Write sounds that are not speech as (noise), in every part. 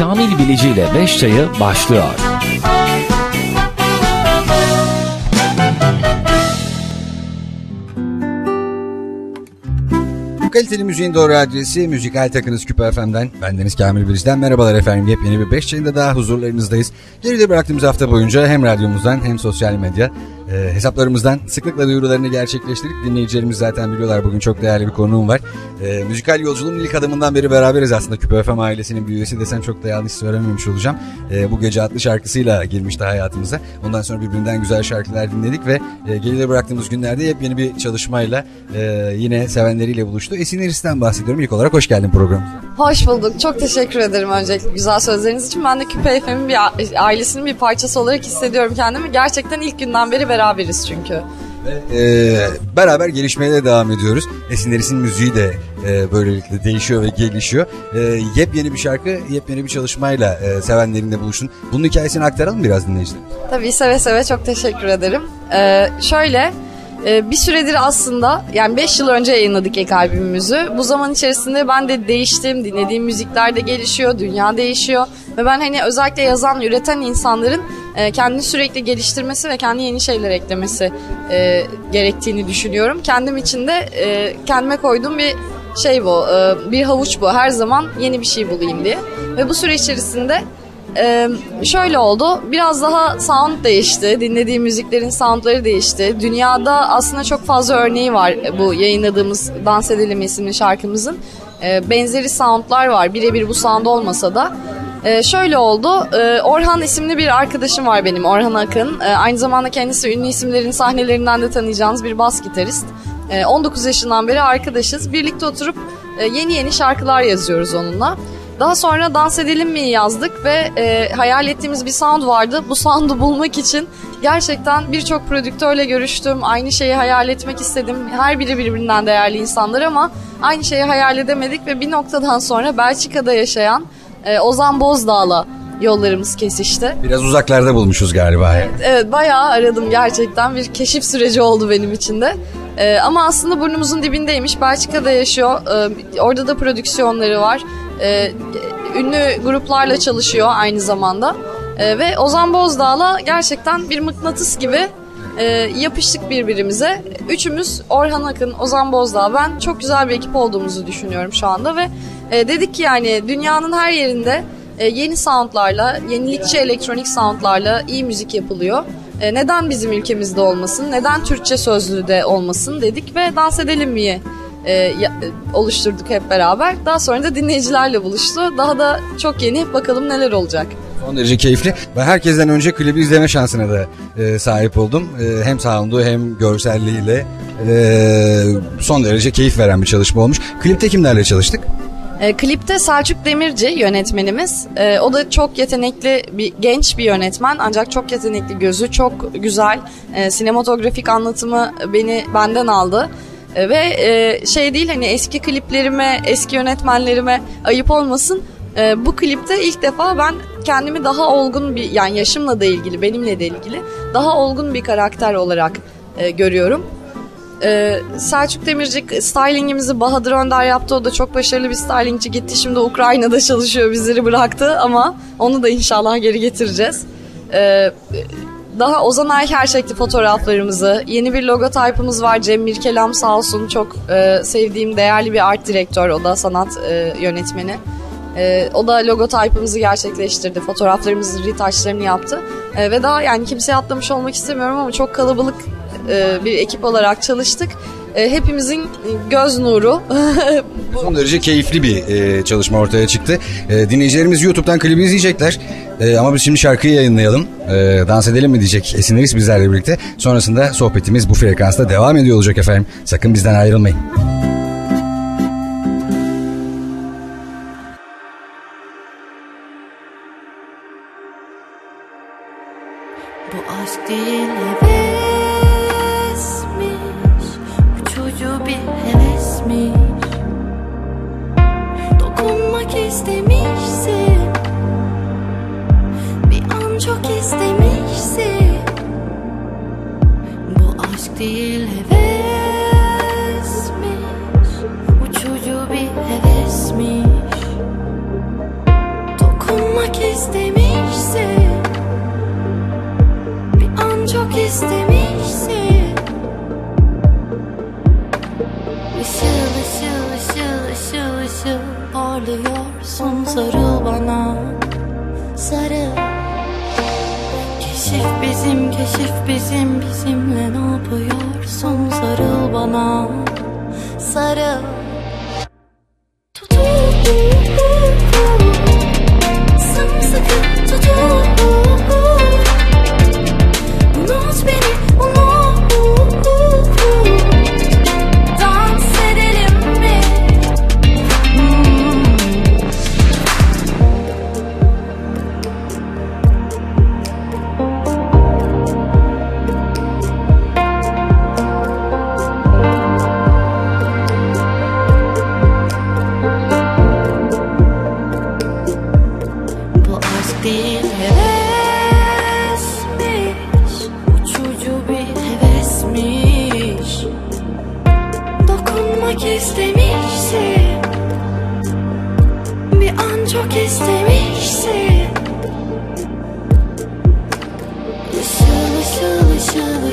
Kamil Bilici ile 5 çayı başlıyor. Kaliteli müziğin doğru adresi Müzikal Takınız Küpe FM'den. Bendeniz Kamil Biliz'den. Merhabalar efendim. Yepyeni bir 5 çayında daha huzurlarınızdayız. Geride bıraktığımız hafta boyunca hem radyomuzdan hem sosyal medya e, hesaplarımızdan sıklıkla duyurularını gerçekleştirdik. Dinleyicilerimiz zaten biliyorlar bugün çok değerli bir konuğum var. E, müzikal yolculuğun ilk adımından beri beraberiz aslında. Küpe FM ailesinin bir üyesi desem çok da yanlış söylememiş olacağım. E, bu gece adlı şarkısıyla girmişti hayatımıza. Ondan sonra birbirinden güzel şarkılar dinledik ve e, geride bıraktığımız günlerde yepyeni bir çalışmayla e, yine sevenleriyle buluştu. Esin Eris'ten bahsediyorum. İlk olarak hoş geldin programımıza. Hoş bulduk. Çok teşekkür ederim öncelikle güzel sözleriniz için. Ben de Küpe FM'in bir ailesinin bir parçası olarak hissediyorum kendimi. Gerçekten ilk günden beri beraberiz çünkü. Ee, beraber gelişmeye de devam ediyoruz. Esin Eris'in müziği de e, böylelikle değişiyor ve gelişiyor. E, yepyeni bir şarkı, yepyeni bir çalışmayla e, sevenlerinle buluşun. Bunun hikayesini aktaralım biraz dinleyiciler. Tabii seve seve çok teşekkür ederim. Ee, şöyle bir süredir aslında yani 5 yıl önce yayınladık ilk albümümüzü. Bu zaman içerisinde ben de değiştim, dinlediğim müzikler de gelişiyor, dünya değişiyor. Ve ben hani özellikle yazan, üreten insanların e, kendini sürekli geliştirmesi ve kendi yeni şeyler eklemesi e, gerektiğini düşünüyorum. Kendim için de e, kendime koyduğum bir şey bu, bir havuç bu. Her zaman yeni bir şey bulayım diye. Ve bu süre içerisinde ee, şöyle oldu. Biraz daha sound değişti. Dinlediğim müziklerin soundları değişti. Dünyada aslında çok fazla örneği var bu yayınladığımız Dans Edelim isimli şarkımızın. Ee, benzeri soundlar var. Birebir bu sound olmasa da. Ee, şöyle oldu. Ee, Orhan isimli bir arkadaşım var benim. Orhan Akın. Ee, aynı zamanda kendisi ünlü isimlerin sahnelerinden de tanıyacağınız bir bas gitarist. Ee, 19 yaşından beri arkadaşız. Birlikte oturup e, yeni yeni şarkılar yazıyoruz onunla. Daha sonra Dans Edelim mi yazdık ve e, hayal ettiğimiz bir sound vardı. Bu sound'u bulmak için gerçekten birçok prodüktörle görüştüm. Aynı şeyi hayal etmek istedim. Her biri birbirinden değerli insanlar ama aynı şeyi hayal edemedik ve bir noktadan sonra Belçika'da yaşayan e, Ozan Bozdağ'la yollarımız kesişti. Biraz uzaklarda bulmuşuz galiba. Evet, evet bayağı aradım gerçekten. Bir keşif süreci oldu benim için de. Ee, ama aslında burnumuzun dibindeymiş. Belçika'da yaşıyor. Ee, orada da prodüksiyonları var e, ünlü gruplarla çalışıyor aynı zamanda. E, ve Ozan Bozdağ'la gerçekten bir mıknatıs gibi e, yapıştık birbirimize. Üçümüz Orhan Akın, Ozan Bozdağ, ben çok güzel bir ekip olduğumuzu düşünüyorum şu anda ve e, dedik ki yani dünyanın her yerinde e, yeni soundlarla, yenilikçi elektronik soundlarla iyi müzik yapılıyor. E, neden bizim ülkemizde olmasın, neden Türkçe sözlü de olmasın dedik ve dans edelim miye e, ya, oluşturduk hep beraber. Daha sonra da dinleyicilerle buluştu. Daha da çok yeni bakalım neler olacak. Son derece keyifli. Ben herkesten önce klibi izleme şansına da e, sahip oldum. E, hem sound'u hem görselliğiyle e, son derece keyif veren bir çalışma olmuş. Klipte kimlerle çalıştık? E, klipte Selçuk Demirci yönetmenimiz. E, o da çok yetenekli bir genç bir yönetmen ancak çok yetenekli gözü çok güzel. E, sinematografik anlatımı beni benden aldı. Ve e, şey değil hani eski kliplerime, eski yönetmenlerime ayıp olmasın. E, bu klipte ilk defa ben kendimi daha olgun bir yani yaşımla da ilgili, benimle de ilgili daha olgun bir karakter olarak e, görüyorum. Ee, Selçuk Demirci stylingimizi Bahadır Önder yaptı. O da çok başarılı bir stylingçi gitti. Şimdi Ukrayna'da çalışıyor bizleri bıraktı ama onu da inşallah geri getireceğiz. Ee, daha Ozan Ayker çekti fotoğraflarımızı. Yeni bir logotypımız var. Cem Mirkelam sağ olsun çok e, sevdiğim değerli bir art direktör. O da sanat e, yönetmeni. E, o da logotypımızı gerçekleştirdi. Fotoğraflarımızın retouchlarını yaptı. E, ve daha yani kimseye atlamış olmak istemiyorum ama çok kalabalık e, bir ekip olarak çalıştık. E, hepimizin göz nuru. (laughs) Son derece keyifli bir e, çalışma ortaya çıktı. E, dinleyicilerimiz YouTube'dan klibi izleyecekler. Ama biz şimdi şarkıyı yayınlayalım. Dans edelim mi diyecek Esinleris bizlerle birlikte. Sonrasında sohbetimiz bu frekansta devam ediyor olacak efendim. Sakın bizden ayrılmayın. dokunmak istemişsin. Bir an çok istemişsin. Bu aşk değil bizim keşif bizim bizimle ne yapıyorsun sarıl bana Sarıl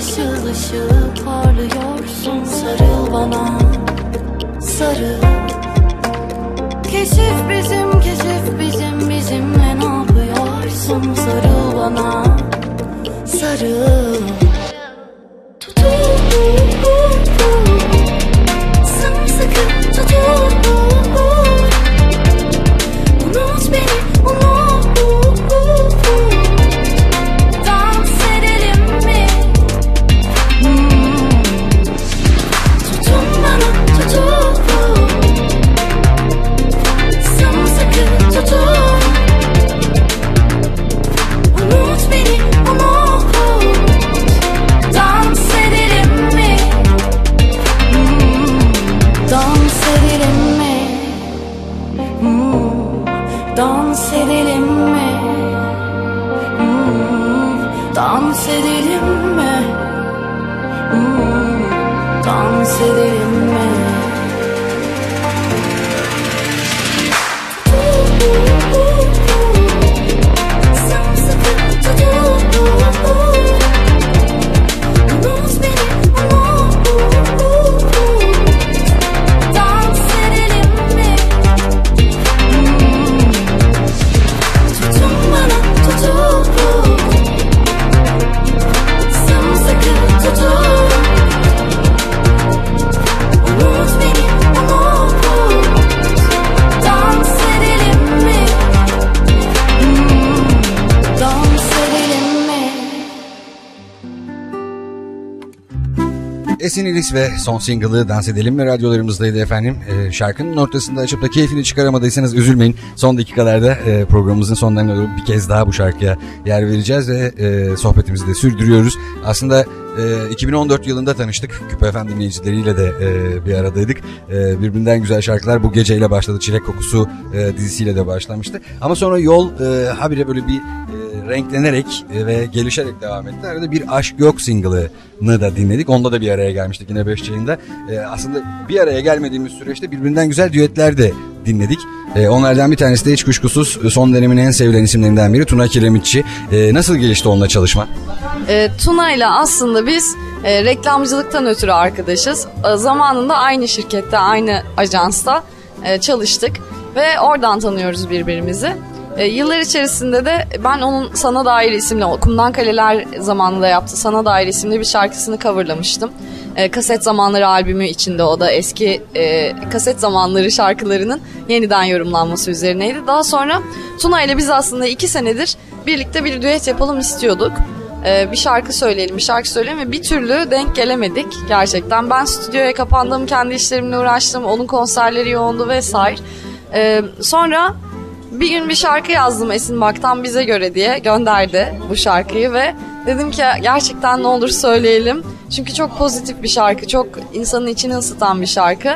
ışıl ışıl Parlıyorsun sarıl bana Sarıl Keşif bizim, keşif bizim, bizimle ne yapıyorsun? Sarıl bana, sarıl. Esin İlis ve son single'ı Dans Edelim mi radyolarımızdaydı efendim. Ee, şarkının ortasında açıp da keyfini çıkaramadıysanız üzülmeyin. Son dakikalarda e, programımızın sonlarına doğru bir kez daha bu şarkıya yer vereceğiz ve e, sohbetimizi de sürdürüyoruz. Aslında e, 2014 yılında tanıştık. Küpe FM dinleyicileriyle de e, bir aradaydık. E, birbirinden güzel şarkılar bu geceyle başladı. Çilek Kokusu e, dizisiyle de başlamıştı. Ama sonra yol e, habire böyle bir e, renklenerek e, ve gelişerek devam etti. Arada bir Aşk Yok single'ını da dinledik. Onda da bir araya gelmiştik yine 5 yayında. E, aslında bir araya gelmediğimiz süreçte birbirinden güzel düetler de dinledik. E, onlardan bir tanesi de hiç kuşkusuz son dönemin en sevilen isimlerinden biri Tuna Kiremitçi. Nasıl gelişti onunla çalışma? E, Tuna ile aslında biz reklamcılıktan ötürü arkadaşız. Zamanında aynı şirkette, aynı ajansta çalıştık ve oradan tanıyoruz birbirimizi. E, yıllar içerisinde de ben onun Sana Dair isimli, Kumdan Kaleler zamanında yaptı Sana Dair isimli bir şarkısını coverlamıştım. E, kaset zamanları albümü içinde o da eski e, kaset zamanları şarkılarının yeniden yorumlanması üzerineydi. Daha sonra Tuna ile biz aslında iki senedir birlikte bir düet yapalım istiyorduk. Ee, bir şarkı söyleyelim, bir şarkı söyleyelim ve bir türlü denk gelemedik gerçekten. Ben stüdyoya kapandım, kendi işlerimle uğraştım, onun konserleri yoğundu vesaire. Ee, sonra bir gün bir şarkı yazdım Esin Bak'tan bize göre diye gönderdi bu şarkıyı ve dedim ki gerçekten ne olur söyleyelim. Çünkü çok pozitif bir şarkı, çok insanın içini ısıtan bir şarkı.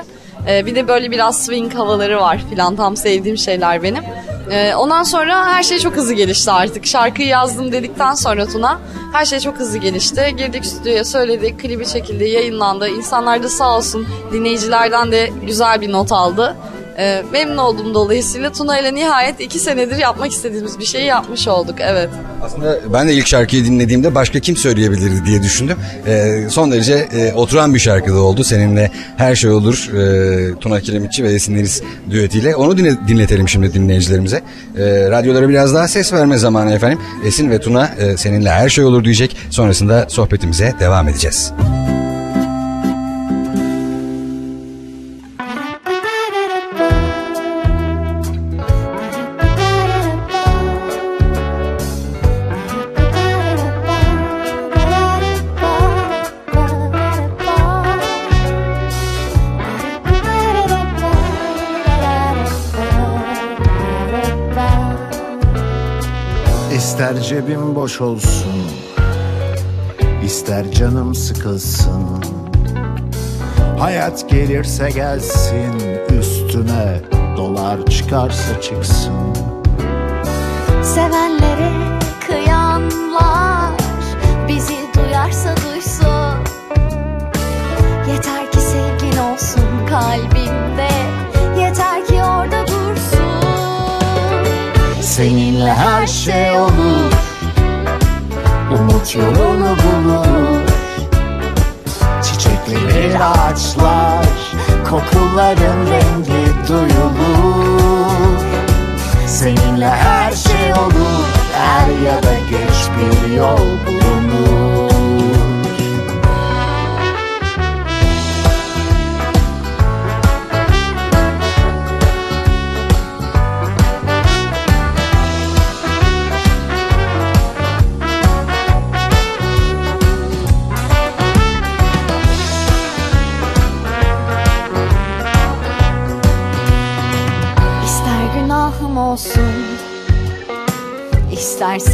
Ee, bir de böyle biraz swing havaları var filan tam sevdiğim şeyler benim. Ee, ondan sonra her şey çok hızlı gelişti artık. Şarkıyı yazdım dedikten sonra Tuna her şey çok hızlı gelişti. Girdik stüdyoya söyledik, klibi çekildi, yayınlandı. İnsanlar da sağ olsun dinleyicilerden de güzel bir not aldı. E, memnun oldum dolayısıyla Tuna ile nihayet iki senedir yapmak istediğimiz bir şeyi yapmış olduk. Evet. Aslında ben de ilk şarkıyı dinlediğimde başka kim söyleyebilirdi diye düşündüm. Ee, son derece e, oturan bir şarkı da oldu. Seninle her şey olur e, Tuna Kiremitçi ve Esin Deniz düetiyle. Onu dinle- dinletelim şimdi dinleyicilerimize. E, radyolara biraz daha ses verme zamanı efendim. Esin ve Tuna e, seninle her şey olur diyecek. Sonrasında sohbetimize devam edeceğiz. İster boş olsun. İster canım sıkılsın. Hayat gelirse gelsin üstüne Dolar çıkarsa çıksın. Sevenlere ağaçlar Kokuların rengi duyulur. Seninle her şey olur Er ya da geç bir yol bulunur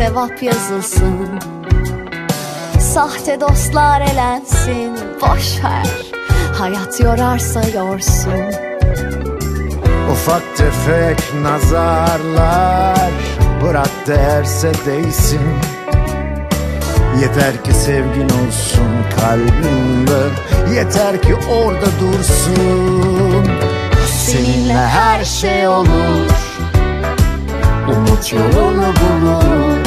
sevap yazılsın. Sahte dostlar elensin Boş ver. Hayat yorarsa yorsun. Ufak tefek nazarlar Bırak değerse değsin. Yeter ki sevgin olsun kalbimde Yeter ki orada dursun. Seninle her şey olur Umut yolunu bulur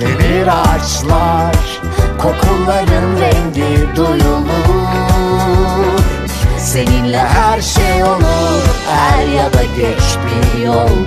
Çiçeklenir ağaçlar Kokuların rengi duyulur. Seninle her şey olur Er ya da geç bir yol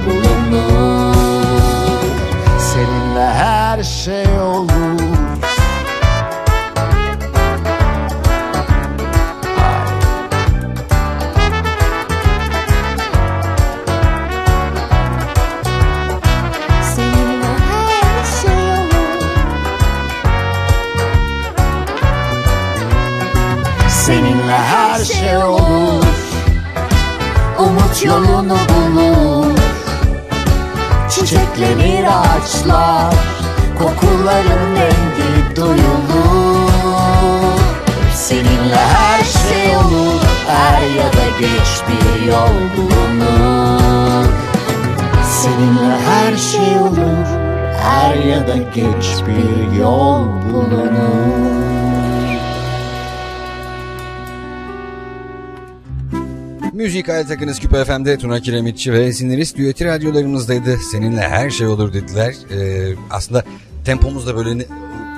Er ya da geç bir yol bulunur Seninle her şey olur Er ya da geç bir yol bulunur Müzik alet takınız Küpe FM'de Tuna Kiremitçi ve Sinirist düeti radyolarımızdaydı. Seninle her şey olur dediler. Ee, aslında tempomuz da böyle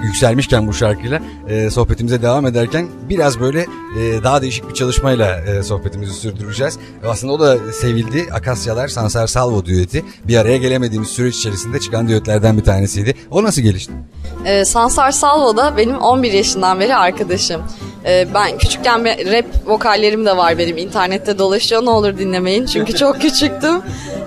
yükselmişken bu şarkıyla e, sohbetimize devam ederken biraz böyle e, daha değişik bir çalışmayla e, sohbetimizi sürdüreceğiz. Ve Aslında o da sevildi. Akasyalar Sansar Salvo düeti. Bir araya gelemediğimiz süreç içerisinde çıkan düetlerden bir tanesiydi. O nasıl gelişti? Ee, Sansar Salvo da benim 11 yaşından beri arkadaşım. Ee, ben küçükken rap vokallerim de var benim. internette dolaşıyor ne olur dinlemeyin çünkü çok küçüktüm.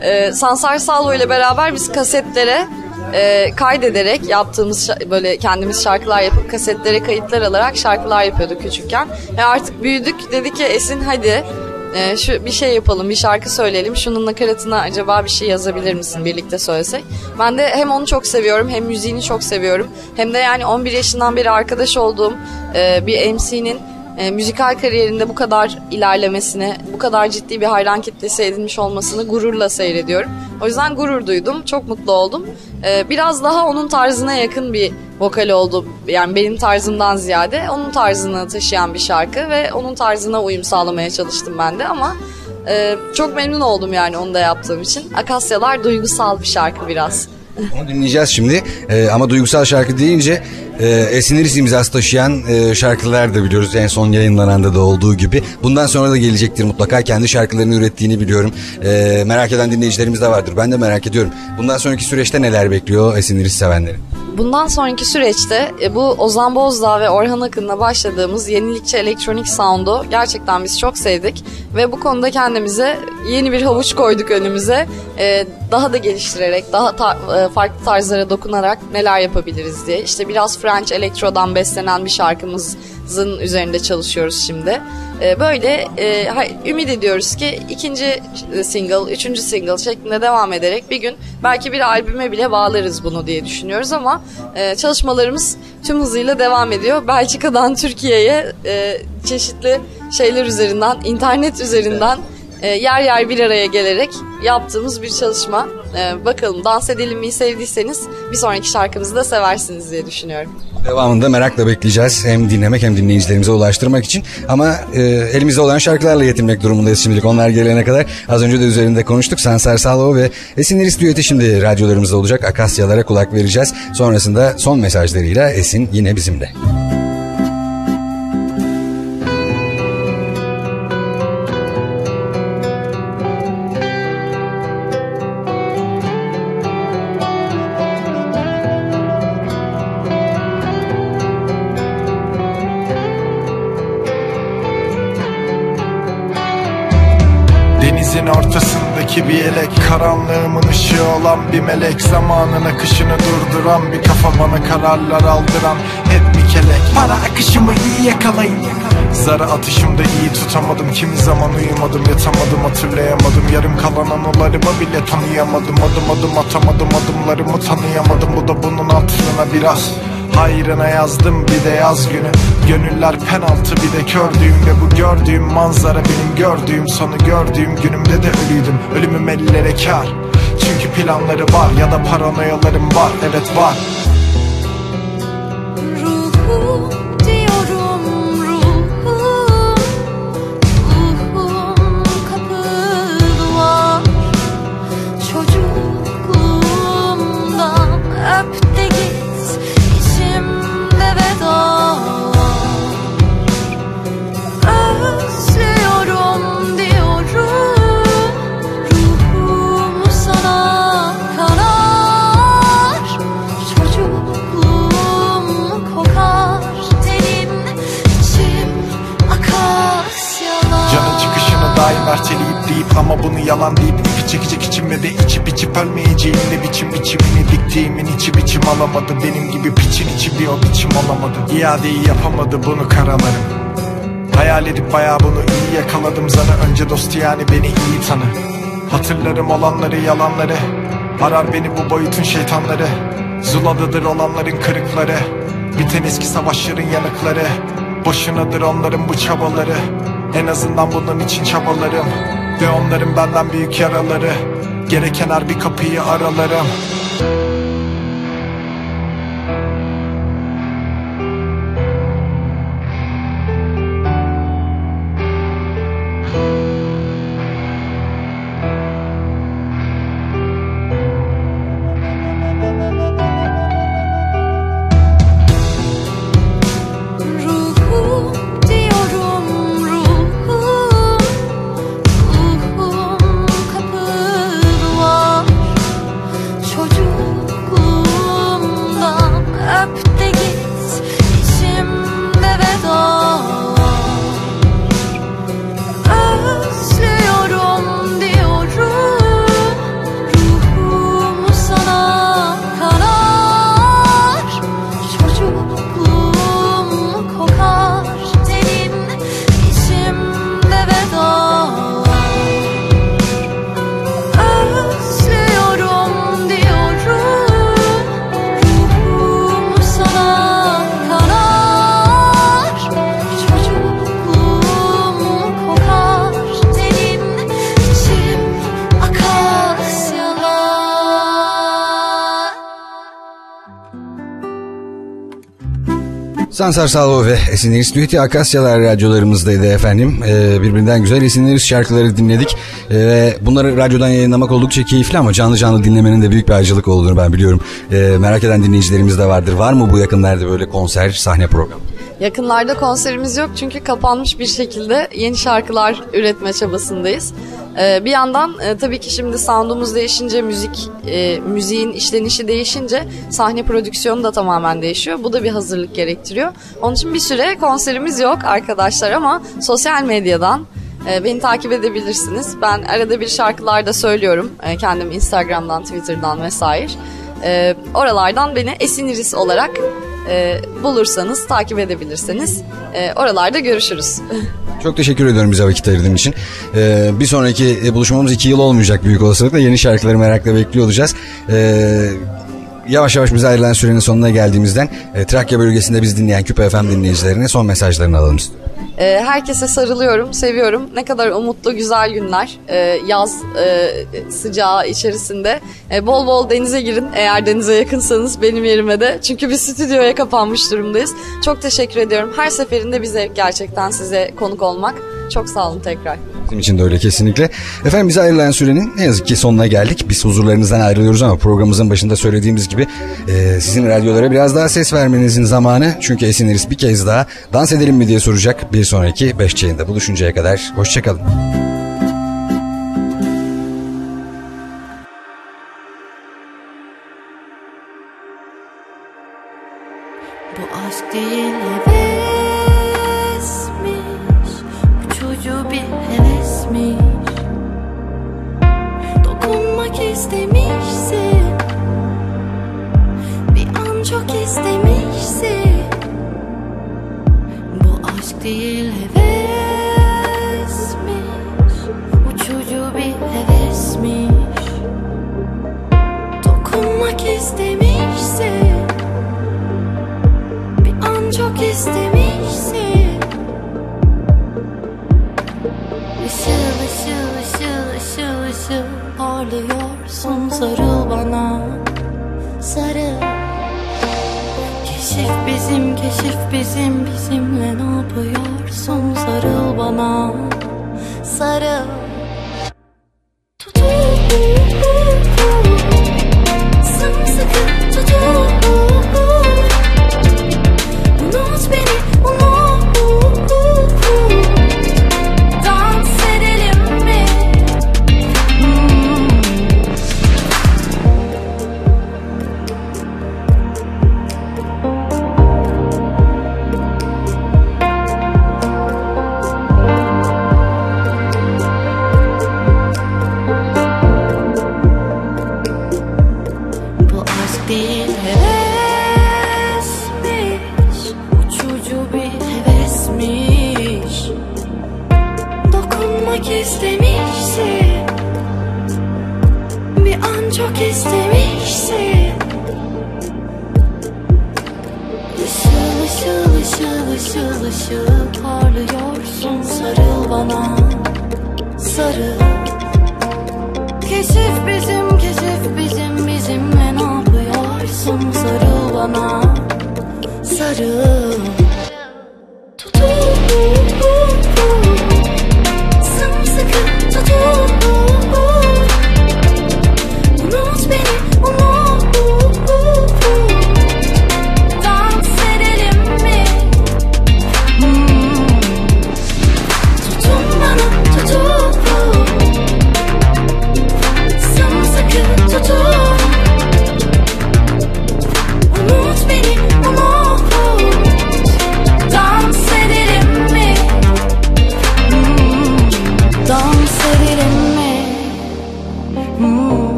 Ee, Sansar Salvo ile beraber biz kasetlere e, kaydederek yaptığımız böyle kendimiz şarkılar yapıp kasetlere kayıtlar alarak şarkılar yapıyorduk küçükken. Ve artık büyüdük dedi ki Esin hadi e, şu bir şey yapalım, bir şarkı söyleyelim. Şunun nakaratına acaba bir şey yazabilir misin birlikte söylesek? Ben de hem onu çok seviyorum, hem müziğini çok seviyorum. Hem de yani 11 yaşından beri arkadaş olduğum e, bir MC'nin e, müzikal kariyerinde bu kadar ilerlemesine, bu kadar ciddi bir hayran kitlesi edinmiş olmasını gururla seyrediyorum. O yüzden gurur duydum, çok mutlu oldum. E, biraz daha onun tarzına yakın bir vokal oldu. Yani benim tarzımdan ziyade onun tarzını taşıyan bir şarkı ve onun tarzına uyum sağlamaya çalıştım ben de ama Ee, çok memnun oldum yani onu da yaptığım için. Akasyalar duygusal bir şarkı biraz. Onu dinleyeceğiz şimdi. Ee, ama duygusal şarkı deyince e, Esiniriz imzası taşıyan e, şarkılar da biliyoruz. En son yayınlananda da olduğu gibi. Bundan sonra da gelecektir mutlaka. Kendi şarkılarını ürettiğini biliyorum. E, merak eden dinleyicilerimiz de vardır. Ben de merak ediyorum. Bundan sonraki süreçte neler bekliyor Esiniriz sevenleri? Bundan sonraki süreçte e, bu Ozan Bozdağ ve Orhan Akın'la başladığımız yenilikçi elektronik sound'u gerçekten biz çok sevdik. Ve bu konuda kendimize yeni bir havuç koyduk önümüze. E, daha da geliştirerek, daha e, farklı tarzlara dokunarak neler yapabiliriz diye. İşte biraz French Electro'dan beslenen bir şarkımızın üzerinde çalışıyoruz şimdi. E, Böyle e, ümit ediyoruz ki ikinci single, üçüncü single şeklinde devam ederek bir gün belki bir albüme bile bağlarız bunu diye düşünüyoruz ama e, çalışmalarımız tüm hızıyla devam ediyor. Belçika'dan Türkiye'ye e, çeşitli şeyler üzerinden, internet üzerinden e, yer yer bir araya gelerek yaptığımız bir çalışma. E, bakalım dans edelim mi sevdiyseniz bir sonraki şarkımızı da seversiniz diye düşünüyorum. Devamında merakla bekleyeceğiz. Hem dinlemek hem dinleyicilerimize ulaştırmak için. Ama e, elimizde olan şarkılarla yetinmek durumundayız şimdilik. Onlar gelene kadar az önce de üzerinde konuştuk. Sansar Salvo ve Esin Iris düeti şimdi radyolarımızda olacak. Akasyalara kulak vereceğiz. Sonrasında son mesajlarıyla Esin yine bizimle. Denizin ortasındaki bir yelek Karanlığımın ışığı olan bir melek Zamanın akışını durduran bir kafa bana kararlar aldıran Hep bir kelek. Para akışımı iyi yakalayın. Zara atışımda iyi tutamadım. Kimi zaman uyumadım yatamadım hatırlayamadım. Yarım kalan anılarımı bile tanıyamadım. Adım adım atamadım adımlarımı tanıyamadım. Bu da bunun hatırına biraz Hayrına yazdım bir de yaz günü. Gönüller penaltı bir de kördüğüm Ve bu gördüğüm manzara benim gördüğüm Sonu gördüğüm günümde de ölüydüm. Ölümüm ellere kar. Çünkü planları var ya da paranoyalarım var. Evet var biçim alamadı. Benim gibi piçin içi bir o biçim olamadı. İadeyi yapamadı bunu karalarım. Hayal edip bayağı bunu iyi yakaladım Sana. Önce dost yani beni iyi tanı. Hatırlarım olanları yalanları. Arar beni bu boyutun şeytanları. Zuladadır olanların kırıkları. Biten eski savaşların yanıkları. Boşunadır onların bu çabaları. En azından bunun için çabalarım. Ve onların benden büyük yaraları. Gereken her bir kapıyı aralarım Sansar Salvo ve Esinleris Dueti Akasyalar radyolarımızdaydı efendim. Ee, birbirinden güzel Esinleris şarkıları dinledik. Ee, bunları radyodan yayınlamak oldukça keyifli ama canlı canlı dinlemenin de büyük bir acılık olduğunu ben biliyorum. Ee, merak eden dinleyicilerimiz de vardır. Var mı bu yakınlarda böyle konser, sahne programı? Yakınlarda konserimiz yok çünkü kapanmış bir şekilde yeni şarkılar üretme çabasındayız. Ee, bir yandan e, tabii ki şimdi soundumuz değişince, müzik e, müziğin işlenişi değişince sahne prodüksiyonu da tamamen değişiyor. Bu da bir hazırlık gerektiriyor. Onun için bir süre konserimiz yok arkadaşlar ama sosyal medyadan e, beni takip edebilirsiniz. Ben arada bir şarkılarda söylüyorum. E, kendim Instagram'dan, Twitter'dan vesaire. Oralardan beni Esiniris olarak e, bulursanız, takip edebilirseniz e, oralarda görüşürüz. (laughs) Çok teşekkür ediyorum bize vakit ayırdığın için. Ee, bir sonraki e, buluşmamız iki yıl olmayacak büyük olasılıkla. Yeni şarkıları merakla bekliyor olacağız. Ee, yavaş yavaş bize ayrılan sürenin sonuna geldiğimizden e, Trakya bölgesinde biz dinleyen Küpe FM dinleyicilerine son mesajlarını alalım. E, herkese sarılıyorum, seviyorum. Ne kadar umutlu, güzel günler. E, yaz e, sıcağı içerisinde. E, bol bol denize girin eğer denize yakınsanız benim yerime de. Çünkü bir stüdyoya kapanmış durumdayız. Çok teşekkür ediyorum. Her seferinde bize gerçekten size konuk olmak. Çok sağ olun tekrar. Bizim için de öyle kesinlikle. Efendim bize ayrılan sürenin ne yazık ki sonuna geldik. Biz huzurlarınızdan ayrılıyoruz ama programımızın başında söylediğimiz gibi e, sizin radyolara biraz daha ses vermenizin zamanı. Çünkü Esiniriz bir kez daha dans edelim mi diye soracak bir sonraki 5 yayında buluşuncaya kadar. Hoşçakalın. Parlıyorsun sarıl bana. Sarıl. Keşif bizim keşif bizim. Bizimle ne yapıyorsun? Sarıl bana. Sarıl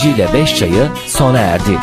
Bilici ile Beş Çayı sona erdi.